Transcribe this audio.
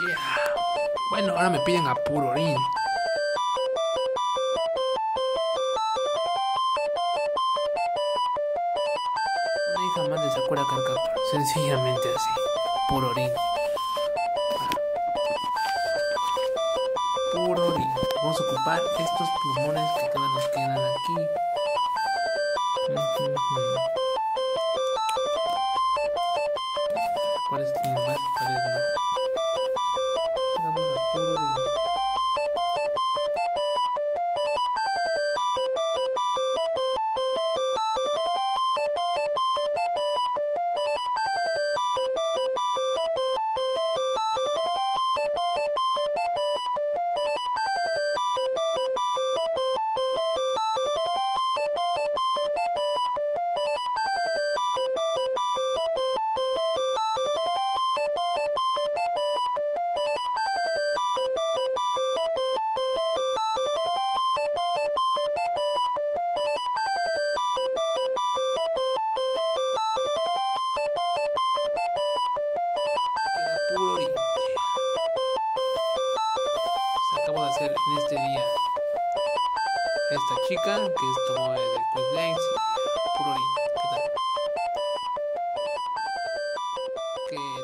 Yeah. Bueno, ahora me piden a puro orín. Una hija más de Sakura Carcapa. Sencillamente así. Puro orín. Puro orín. Vamos a ocupar estos plumones que todavía nos quedan aquí. Ujú, ujú. ¿Cuáles tienen más? ¿Cuáles no? Vamos en este día. Esta chica que es tomada de Queensland, Purori, ¿qué tal?